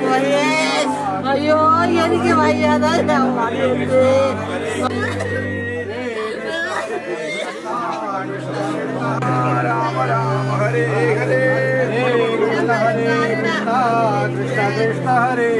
പ്രാണോ പോയേ അയ്യോ എനിക്ക് വയ്യാതെ ഞാൻ മടുത്ത് രാമ രാമ ഹരേ ഹരേ ഹരേ കൃഷ്ണ ഹരേ